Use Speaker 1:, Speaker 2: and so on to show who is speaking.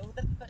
Speaker 1: तो